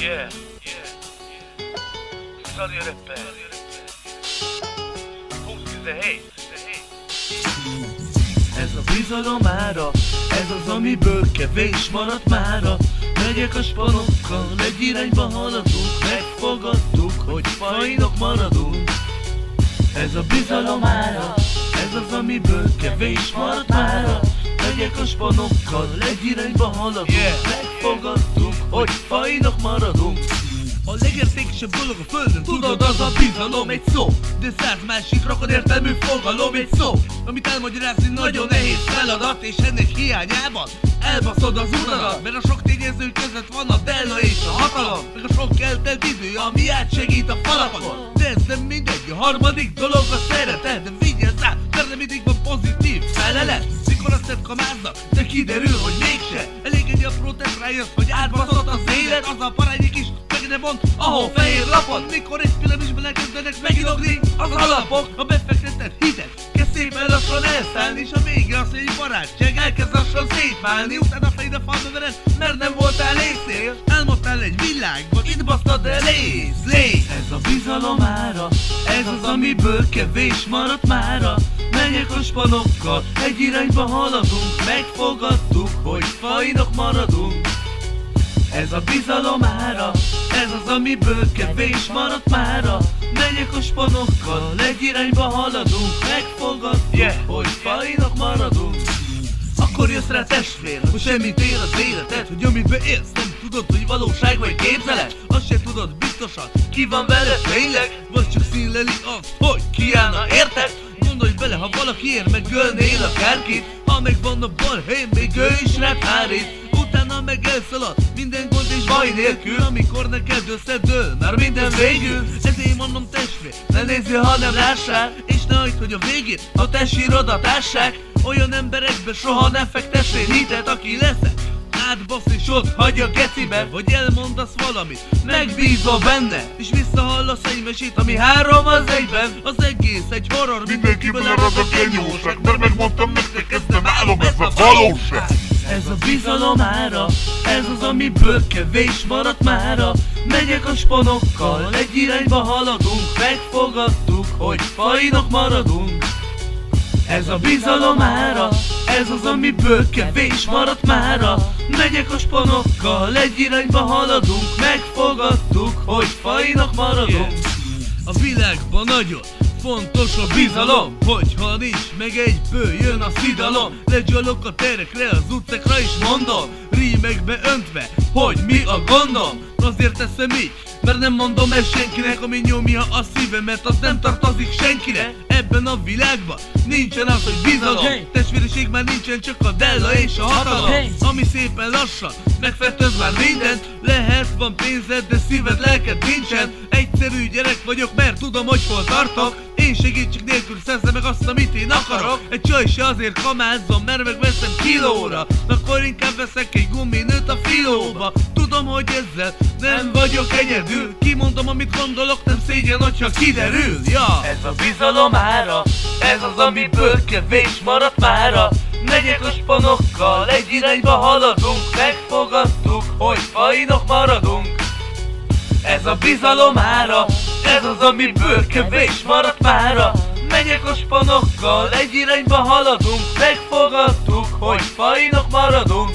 Yeah, yeah, yeah. Szali a rapper. 2017. Ez a ez az, amiből kevés maradt mára Megyek a spanokkal, egy irányba haladunk Megfogadtuk, hogy fajnok maradunk Ez a bizalomára, ez az, amiből kevés maradt mára Megyek a spanokkal, egy irányba haladunk. Megfogadtuk, hogy fajnok maradunk? A legértékesebb dolog a földön, tudod, az a bizalom egy szó. De száz másik rakod értelmű fogalom egy szó. Amit elmagyarázni nagyon nehéz feladat És ennek hiányában elbaszod az uradat Mert a sok tényező között van a della és a hatalom. Meg a sok eltelt idő, ami átsegít a falakon. De ez nem mindegy, a harmadik dolog a szeretet. De vigyázz rá, mert nem mindig van pozitív felelet. Mikor azt kamáznak, de kiderül, hogy mégse egy apró tett rájössz, hogy átbaszott az élet Az a parányi kis meg ne mond, ahol fehér lapon. Mikor egy pillanatisben elkezdenek megilogni az alapok A befektetett hitet szépen lassan elszállni És a vége az, hogy barátság elkezd lassan szétválni Utána fejed a falba vered, mert nem voltál észél Elmondtál egy világban, itt basztad el ész, lész Ez a bizalom ára, ez az, amiből kevés maradt mára Megyek a spanokkal, egy irányba haladunk Megfogadtuk, hogy fajnok maradunk. Ez a bizalom ára, ez az, amiből kevés maradt mára. Megyek a spanokkal, egy irányba haladunk Megfogadtuk, Yeah. hogy fajnak maradunk. Akkor jössz rá testvér, hogy semmit ér az életed Hogy amiben élsz, nem tudod, hogy valóság vagy képzelet. Azt se tudod biztosan, ki van vele tényleg? Vagy csak színleli azt, hogy kiállna, érted? Ha valaki ér, meg ölnél akárkit Ha megvan a balhely, még ő is rep hárít. Utána meg elszalad, minden gond és baj nélkül Amikor neked összedől, már minden végül. Ezért mondom testvér, ne nézzél, hanem lássál És ne hagyd, hogy a végén a te sírodat ássák Olyan emberekbe soha ne fektessél hitet, aki leszek átbasz és ott hagy a gecibe. Vagy elmondasz valamit, megbízva benne. És visszahallasz egy mesét, ami három az egyben. Az egész egy horror, Mindenkiből ered a genyóság, mert megmondtam nektek, ez nem álom, ez a valóság. Ez a bizalom ára, ez az, amiből kevés maradt mára. Megyek a spanokkal, egy irányba haladunk Megfogadtuk, hogy fajnok maradunk. Ez a bizalom ára, ez az, amiből kevés maradt mára. Megyek a spanokkal, egy irányba haladunk. Megfogadtuk, hogy fajnak maradunk. A világban nagyon fontos a bizalom. Hogyha nincs meg egyből jön a szidalom. Legyalok a terekre, az utcákra is mondom. Rímekbe öntve, hogy mi a gondom. Azért teszem így, mert nem mondom el senkinek Ami nyomja a szívemet, az nem tartozik senkire Ebben a világban nincsen az, hogy bizalom. Hey. Testvériség már nincsen, csak a della és a hatalom. Hey. Ami szépen lassan megfertőz már mindent. Lehet van pénzed, de szíved, lelked nincsen. Egyszerű gyerek vagyok, mert tudom, hogy hol tartok Én segítség nélkül szerzem meg azt, amit én akarok. Egy csaj se azért kamázzom, mert megveszem kilóra. Akkor inkább veszek egy guminőt a filóba. Tudom, hogy ezzel nem vagyok egyedül. Kimondom, amit gondolok, nem szégyen, hogyha kiderül. Ja! Ez a bizalom ára, ez az, amiből kevés maradt mára. Megyek a spanokkal, egy irányba haladunk Megfogadtuk, hogy fajnok maradunk. Ez a bizalom ára, ez az, amiből kevés maradt mára Megyek a spanokkal, egy irányba haladunk. Megfogadtuk, hogy fajnok maradunk